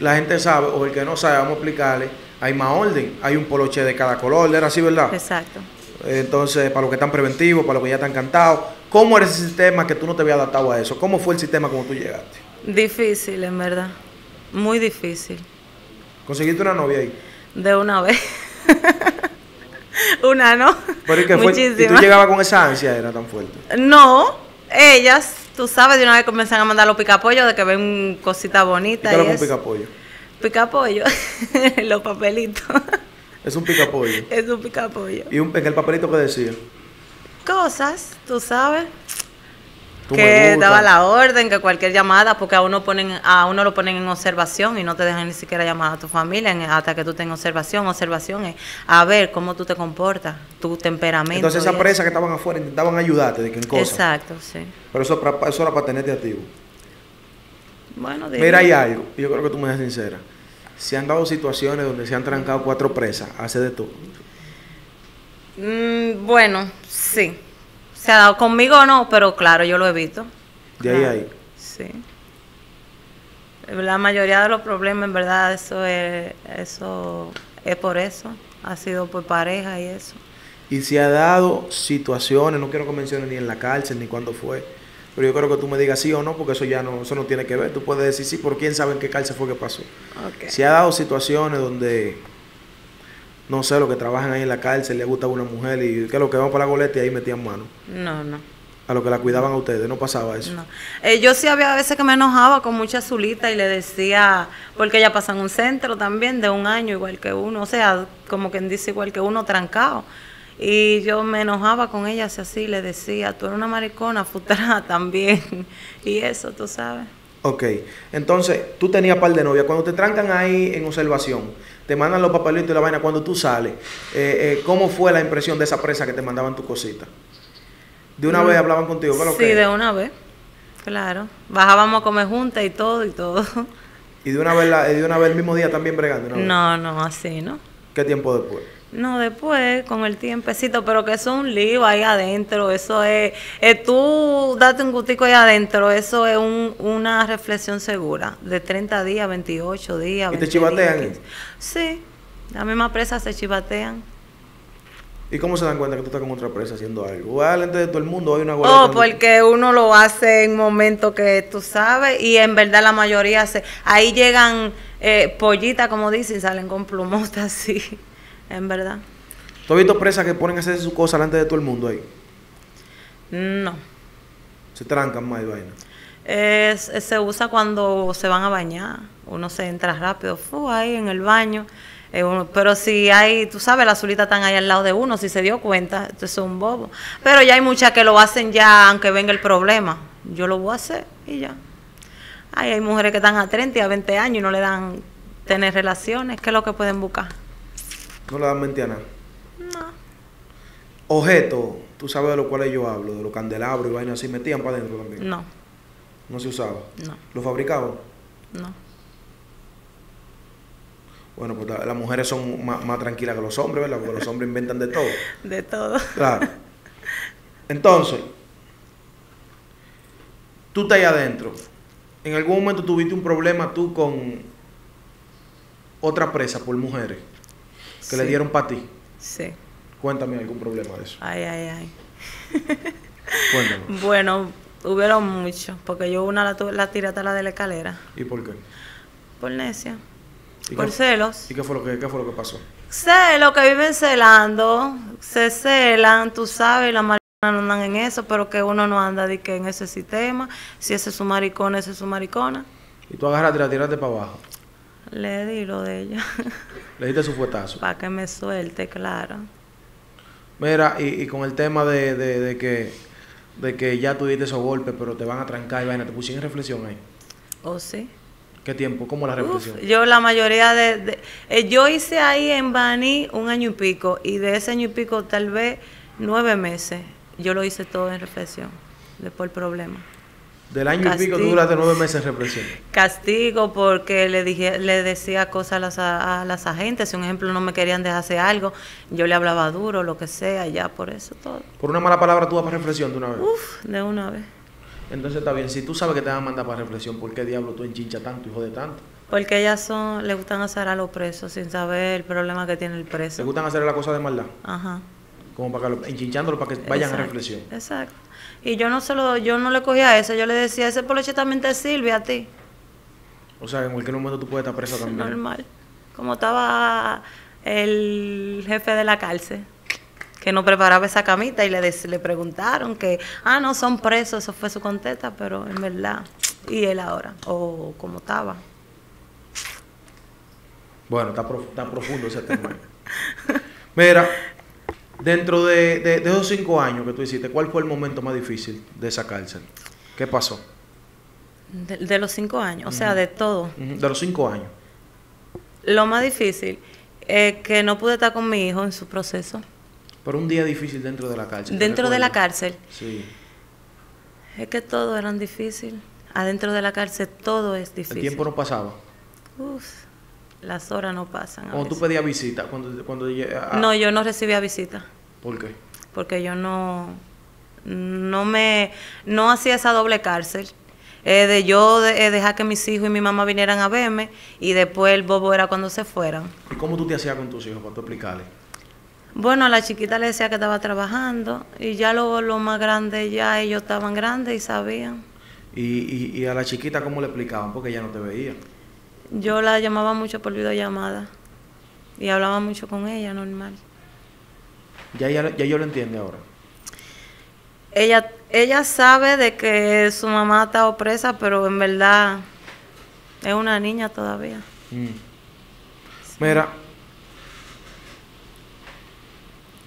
la gente sabe, o el que no sabe, vamos a explicarle, hay más orden. Hay un poloche de cada color, era así, ¿verdad? exacto. Entonces, para los que están preventivos, para los que ya están cantados, ¿cómo era ese sistema que tú no te habías adaptado a eso? ¿Cómo fue el sistema cuando tú llegaste? Difícil, en verdad. Muy difícil. ¿Conseguiste una novia ahí? De una vez. una, ¿no? Pero ¿y qué fue? ¿Y tú llegabas con esa ansia? Era tan fuerte. No, ellas, tú sabes, de una vez comienzan a mandar los picapollos de que ven cositas ¿Y bonitas. qué es que un picapollo? Picapollo, los papelitos. Es un picapollo. es un picapollo. ¿Y un, en el papelito que decía? Cosas, tú sabes. Tú que daba la orden, que cualquier llamada, porque a uno ponen, a uno lo ponen en observación y no te dejan ni siquiera llamar a tu familia en- hasta que tú tengas observación. Observación es a ver cómo tú te comportas, tu temperamento. Entonces esas presas que estaban afuera intentaban ayudarte de que en cosas. Exacto, sí. Pero eso, eso era para tenerte activo. Bueno, Mira, diría. hay algo, y yo creo que tú me das sincera. Se han dado situaciones donde se han trancado cuatro presas, hace de todo. Mm, bueno, sí. Se ha dado conmigo no, pero claro, yo lo evito. De ahí a ahí. Sí. La mayoría de los problemas, en verdad, eso es, eso es por eso. Ha sido por pareja y eso. Y se ha dado situaciones, no quiero que menciones ni en la cárcel ni cuándo fue, pero yo creo que tú me digas sí o no, porque eso ya no, eso no tiene que ver. Tú puedes decir sí, por quién sabe en qué cárcel fue que pasó. Ok. Se ha dado situaciones donde, no sé, los que trabajan ahí en la cárcel le gusta una mujer y que los que van para la goleta y ahí metían mano. No, no. A los que la cuidaban a ustedes, no pasaba eso. No. Eh, yo sí había veces que me enojaba con mucha azulita y le decía, porque ella pasa en un centro también de un año igual que uno, o sea, como quien dice igual que uno trancado. Y yo me enojaba con ella así, así, le decía, tú eres una maricona, futrada también. y eso, tú sabes. Ok, entonces tú tenías par de novias. Cuando te trancan ahí en observación, te mandan los papelitos y la vaina. Cuando tú sales, eh, eh, ¿cómo fue la impresión de esa presa que te mandaban tu cosita? De una vez hablaban contigo, ¿qué es lo Mm. Sí, de una vez, claro. Bajábamos a comer juntas y todo y todo. Y de una vez, la- de una vez el mismo día también bregando. de una vez? No, no, así, ¿no? ¿Qué tiempo después? No, después, con el tiempecito, pero que eso es un lío ahí adentro, eso es, eh, tú date un gustico ahí adentro, eso es un- una reflexión segura, de 30 días, 28 días. ¿Y te 20 chivatean? días, 15. Sí, la misma presa se chivatean. ¿Y cómo se dan cuenta que tú estás con otra presa haciendo algo? Delante de todo el mundo hay una goleta. Oh, porque uno lo hace en momentos que tú sabes, y en verdad la mayoría se, ahí llegan eh, pollitas, como dicen, salen con plumotas así, en verdad. ¿Tú has visto presas que ponen a hacer sus cosas delante de todo el mundo ahí? No. Se trancan más y vaina. Es, es- se usa cuando se van a bañar. Uno se entra rápido, fu, ahí en el baño. Eh, uno- pero si hay, tú sabes, las azulitas están ahí al lado de uno, si se dio cuenta, esto es un bobo. Pero ya hay muchas que lo hacen ya, aunque venga el problema. Yo lo voy a hacer y ya. Ay, hay mujeres que están a 30 y a 20 años y no le dan tener relaciones. ¿Qué es lo que pueden buscar? No le dan mente a nada. No. Objetos, tú sabes de los cuales yo hablo, de los candelabros y vainas así, metían para adentro también. No, No se usaba. no, ¿Lo fabricaban? no. Bueno, pues la- las mujeres son más, más tranquilas que los hombres, ¿verdad? Porque los hombres inventan de todo. De todo. Claro. Entonces, tú estás ahí adentro. ¿En algún momento tuviste un problema tú con otra presa por mujeres que le dieron para ti? Sí. Cuéntame algún problema de eso. Ay, ay, ay. Cuéntame. Bueno, hubieron muchos, porque yo una la, tuve- la tiré hasta la de la escalera, ¿Y por qué? por necia, ¿Y por qué, celos. ¿Y qué fue lo que, qué fue lo que pasó? Celos que viven celando, se celan, tú sabes, las mariconas no andan en eso, pero que uno no anda de que en ese sistema, si ese es su maricona, ese es su maricona. Y tú agarraste y la tiraste para abajo. Le di lo de ella, Le diste su fuetazo. para que me suelte, claro. Mira, y, y con el tema de, de, de que de que ya tú diste esos golpes, pero te van a trancar y vaina, te pusiste en reflexión ahí. ¿O sí? ¿Qué tiempo? ¿Cómo la Uf, reflexión? yo la mayoría de, de- eh, yo hice ahí en Bani un año y pico y de ese año y pico tal vez nueve meses yo lo hice todo en reflexión después el problema Del año y pico duraste nueve meses en reflexión. castigo porque le dije le decía cosas a las, a, a las agentes si un ejemplo no me querían dejar hacer algo yo le hablaba duro lo que sea ya por eso todo Por una mala palabra tú vas para reflexión de una vez. uf de una vez Entonces está bien, si tú sabes que te van a mandar para reflexión, ¿por qué diablo tú enchinchas tanto, hijo de tanto? porque ellas son le gustan hacer a los presos sin saber el problema que tiene el ¿Te preso gustan hacer la cosa de maldad? ajá Como para que lo, enchinchándolo para que vayan a reflexión. Exacto. Y yo no se lo, yo no le cogía eso, yo le decía, ese poloche también te sirve a ti. O sea, en cualquier momento tú puedes estar preso también. Normal. Como estaba el jefe de la cárcel, que no preparaba esa camita y le, le preguntaron que, ah, no, son presos, eso fue su contesta, pero en verdad, y él ahora, o como estaba. Bueno, está, está profundo ese tema. Mira, dentro de, de- de esos cinco años que tú hiciste, ¿cuál fue el momento más difícil de esa cárcel? ¿Qué pasó? De, de los cinco años, o sea, de todo. De los cinco años. Lo más difícil es que no pude estar con mi hijo en su proceso. Pero un día difícil dentro de la cárcel. ¿te Dentro de la cárcel. Sí. Es que todo eran difícil. Adentro de la cárcel todo es difícil. ¿El tiempo no pasaba? Uf, las horas no pasan. Cuando tú pedías visita, cuando, cuando No, yo no recibía visita. ¿Por qué? porque yo no no me no hacía esa doble cárcel eh, de yo de- eh, dejar que mis hijos y mi mamá vinieran a verme y después el bobo era cuando se fueran. ¿Y cómo tú te hacías con tus hijos para tú explicarles? Bueno, a la chiquita le decía que estaba trabajando y ya lo, lo más grande ya ellos estaban grandes y sabían. Y, y, y a la chiquita, ¿cómo le explicaban? Porque ella no te veía. Yo la llamaba mucho por videollamada y hablaba mucho con ella, normal. Ya, ella, ya yo lo entiende ahora. Ella, ella sabe de que su mamá está presa, pero en verdad es una niña todavía. Mm. Mira,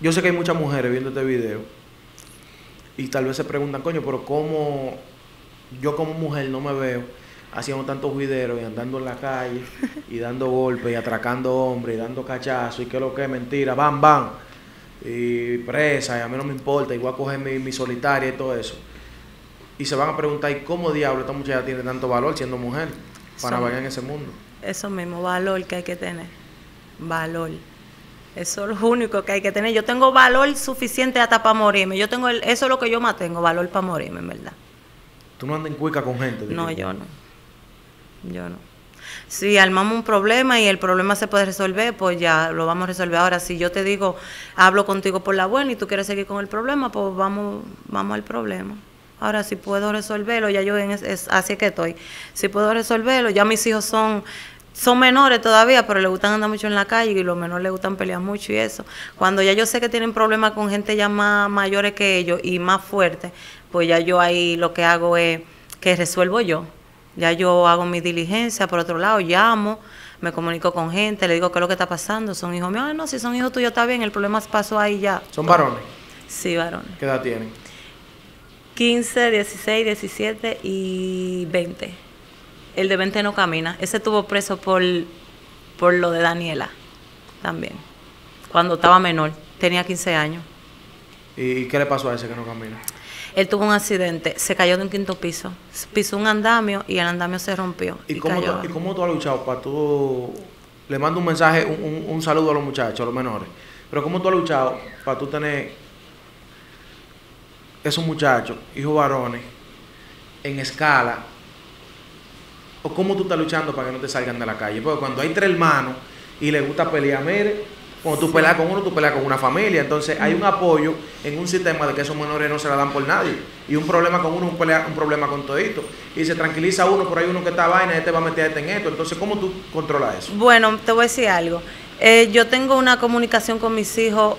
yo sé que hay muchas mujeres viendo este video y tal vez se preguntan, coño, pero ¿cómo yo como mujer no me veo haciendo tantos videos y andando en la calle y dando golpes y atracando hombres y dando cachazos y qué es lo que es mentira, bam, bam, y presa y a mí no me importa, igual coger mi, mi solitaria y todo eso. Y se van a preguntar, ¿y cómo diablo esta muchacha tiene tanto valor siendo mujer para valer en ese mundo? Eso mismo, valor que hay que tener. Valor. Eso es lo único que hay que tener. Yo tengo valor suficiente hasta para morirme. Yo tengo el- eso es lo que yo más tengo, valor para morirme, en verdad. Tú no andas en cuica con gente. No, que- yo no. Yo no. Si armamos un problema y el problema se puede resolver, pues ya lo vamos a resolver. Ahora, si yo te digo, hablo contigo por la buena y tú quieres seguir con el problema, pues vamos, vamos al problema. Ahora, si puedo resolverlo, ya yo en es, es- así que estoy. Si puedo resolverlo, ya mis hijos son son menores todavía, pero les gustan andar mucho en la calle y los menores les gustan pelear mucho y eso. Cuando ya yo sé que tienen problemas con gente ya más mayores que ellos y más fuertes, pues ya yo ahí lo que hago es que resuelvo yo. Ya yo hago mi diligencia, por otro lado llamo, me comunico con gente, le digo qué es lo que está pasando, son hijos míos, ah, no, si son hijos tuyos está bien, el problema pasó ahí ya. ¿Son varones? Sí, varones. ¿Qué edad tienen? 15, 16, 17 y 20. El de 20 no camina. Ese estuvo preso por, por lo de Daniela también. Cuando estaba menor, tenía 15 años. ¿Y qué le pasó a ese que no camina? Él tuvo un accidente, se cayó de un quinto piso, pisó un andamio y el andamio se rompió. ¿Y cómo, cayó. tú, ¿Y cómo tú has luchado para tú... Le mando un mensaje, un, un- un saludo a los muchachos, a los menores. Pero ¿cómo tú has luchado para tú tener esos muchachos, hijos varones, en escala? ¿O cómo tú estás luchando para que no te salgan de la calle? Porque cuando hay tres hermanos y les gusta pelear, mire, cuando tú peleas con uno, tú peleas con una familia. Entonces hay un apoyo en un sistema de que esos menores no se la dan por nadie. Y un problema con uno, un, pelea- un problema con todito. Y se tranquiliza uno, por ahí uno que está vaina, este va a meter a este en esto. Entonces, ¿cómo tú controlas eso? Bueno, te voy a decir algo. Eh, yo tengo una comunicación con mis hijos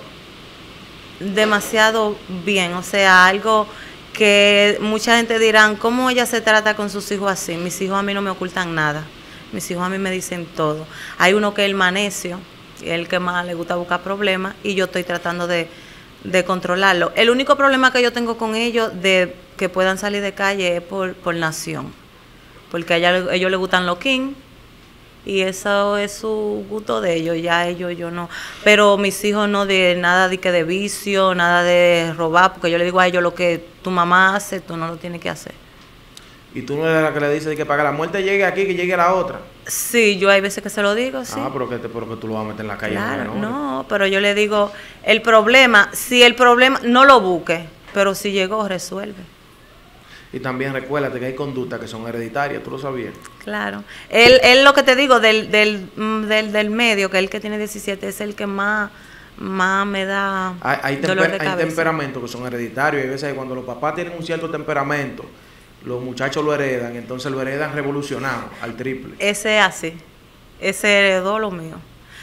demasiado bien, o sea, algo que mucha gente dirán, ¿cómo ella se trata con sus hijos así? Mis hijos a mí no me ocultan nada, mis hijos a mí me dicen todo. Hay uno que es el manecio, el que más le gusta buscar problemas, y yo estoy tratando de, de controlarlo. El único problema que yo tengo con ellos de que puedan salir de calle es por, por nación, porque a a ellos les gustan los king, y eso es su gusto de ellos, ya ellos yo no. Pero mis hijos no de nada de que de vicio, nada de robar, porque yo le digo a ellos lo que tu mamá hace, tú no lo tienes que hacer. Y tú no eres la que le dices que para que la muerte llegue aquí, que llegue a la otra. Sí, yo hay veces que se lo digo, sí. Ah, pero que, te, pero que tú lo vas a meter en la calle. claro, no, pero yo le digo, el problema, si el problema, no lo busque, pero si llegó, resuelve. Y también recuérdate que hay conductas que son hereditarias, tú lo sabías. Claro. Él, él lo que te digo del, del, mm, del, del medio, que es el que tiene 17, es el que más, más me da Hay, hay, dolor de hay temperamentos que son hereditarios. Hay veces que cuando los papás tienen un cierto temperamento, los muchachos lo heredan, entonces lo heredan revolucionado al triple. Ese es así. Ese heredó lo mío.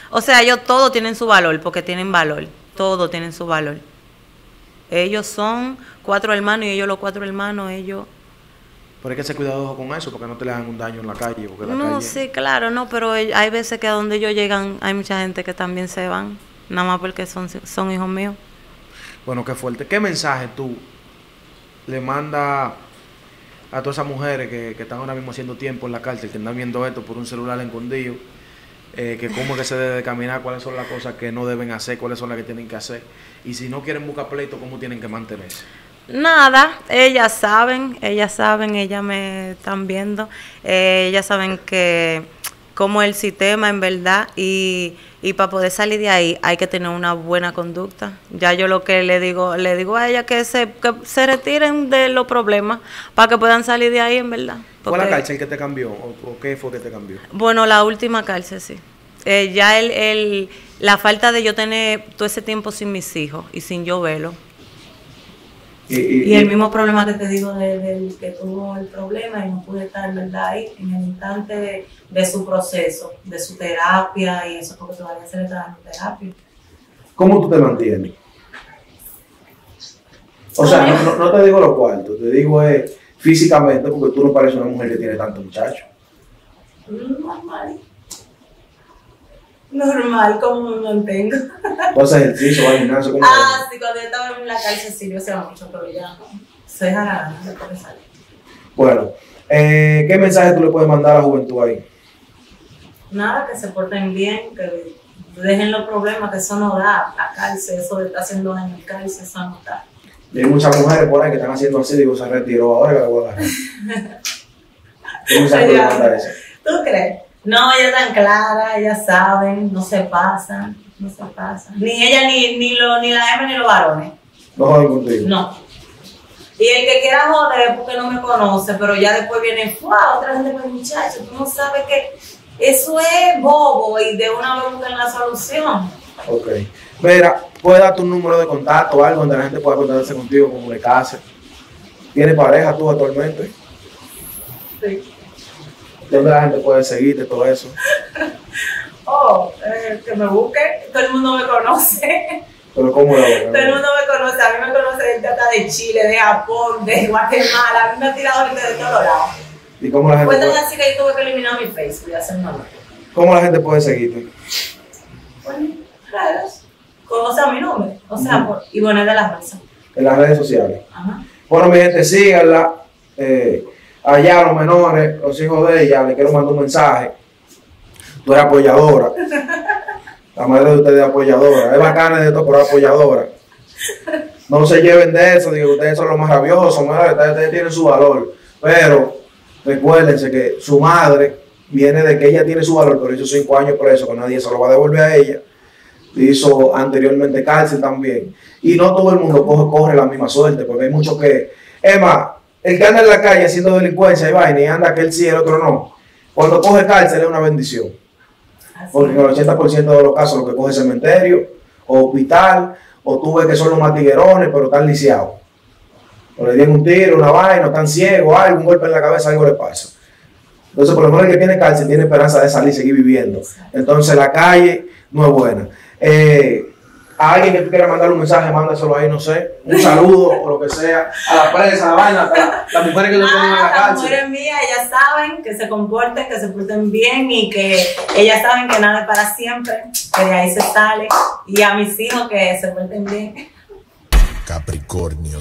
O sea, ellos todos tienen su valor, porque tienen valor. Todos tienen su valor. Ellos son cuatro hermanos y ellos los cuatro hermanos, ellos... Pero hay que ser cuidadoso con eso, porque no te le hagan un daño en la calle. Porque la No, calle- sí, claro, no, pero hay veces que a donde ellos llegan hay mucha gente que también se van, nada más porque son, son hijos míos. Bueno, qué fuerte. ¿Qué mensaje tú le mandas a todas esas mujeres que, que están ahora mismo haciendo tiempo en la cárcel, que andan viendo esto por un celular escondido? eh, que cómo que se debe de caminar, cuáles son las cosas que no deben hacer, cuáles son las que tienen que hacer. Y si no quieren buscar pleito, cómo tienen que mantenerse. Nada, ellas saben, ellas saben, ellas me están viendo, eh, ellas saben que como el sistema en verdad y, y para poder salir de ahí hay que tener una buena conducta. Ya yo lo que le digo, le digo a ella que se, que se retiren de los problemas para que puedan salir de ahí en verdad. ¿Fue la Porque- cárcel que te cambió o, o qué fue que te cambió? Bueno, la última cárcel, sí. Eh, ya el, el, la falta de yo tener todo ese tiempo sin mis hijos y sin yo verlo. Y, el mismo problema que te digo de- del que tuvo el problema y no pude estar, ¿verdad? Ahí en el instante de, de su proceso, de su terapia y eso, porque todavía se le está dando terapia. ¿Cómo tú te mantienes? O sea, no, no- no te digo lo cuarto, te digo eh, físicamente porque tú no pareces una mujer que tiene tantos muchachos. Normal. Normal, como me mantengo. Haces ejercicio, al gimnasio, ¿cómo Ah, sí, cuando yo estaba en la cárcel sí yo hacía mucho, pero ya no. Se deja la gana de poder salir. Bueno, eh, ¿qué mensaje tú le puedes mandar a la juventud ahí? Nada, que se porten bien, que dejen los problemas, que eso no da. La cárcel, eso de estar haciendo en cárcel, eso no da. Y hay muchas mujeres por ahí que están haciendo así, digo, se retiró, ahora que la voy a agarrar. ¿Qué mensaje tú le mandas a eso? ¿Tú crees? No, ellas están claras, ellas saben, no se pasan, no se pasan. Ni ella, ni, ni, lo, ni la hembra, ni los varones. No joden contigo. No. Y el que quiera joder es porque no me conoce, pero ya después viene, wow, otra gente pues muchacho, tú no sabes que eso es bobo y de una vez buscan la solución. Ok. Mira, ¿puedes dar tu número de contacto o algo donde la gente pueda contactarse contigo, comunicarse? ¿Tienes pareja tú actualmente? Sí. ¿Dónde la gente puede seguirte, todo eso? Oh, eh, que me busque, todo el mundo me conoce. Pero ¿cómo lo Todo el mundo me conoce, a mí me conoce gente hasta de Chile, de Japón, de Guatemala, a mí me ha tirado gente de todos lados. ¿Y cómo la gente Cuentan puede, así que yo tuve que eliminar mi Facebook y hacer nuevo. cómo la gente puede seguirte? Bueno, redes. Conoce a mi nombre, o sea, por, bueno, es de la raza. En las redes sociales. Ajá. Bueno, mi gente, síganla. Eh, allá los menores, los hijos de ella, le quiero mandar un mensaje. Tú eres apoyadora. La madre de ustedes es apoyadora. Es bacana de esto, pero apoyadora. No se lleven de eso, digo, ustedes son los más rabiosos, ustedes, tienen su valor. Pero recuérdense que su madre viene de que ella tiene su valor, pero hizo cinco años preso, que nadie se lo va a devolver a ella. Hizo anteriormente cárcel también. Y no todo el mundo corre la misma suerte, porque hay muchos que. Es más, el que anda en la calle haciendo delincuencia y vaina y anda que él sí, el otro no. Cuando coge cárcel es una bendición. Porque en el 80% de los casos lo que coge es cementerio, o hospital, o tú ves que son los más tiguerones, pero están lisiados. O le dieron un tiro, una vaina, o están ciegos, algo, un golpe en la cabeza, algo le pasa. Entonces, por lo menos el que tiene cárcel tiene esperanza de salir y seguir viviendo. Entonces, la calle no es buena. Eh, a alguien que tú quieras mandar un mensaje, mándaselo ahí, no sé, un saludo o lo que sea, a la prensa, a la vaina, a la- las mujeres que lo tienen en la Ah, las cárcel. mujeres mías, ellas saben que se comporten, que se porten bien y que ellas saben que nada es para siempre, que de ahí se sale. Y a mis hijos que se porten bien. Capricornio.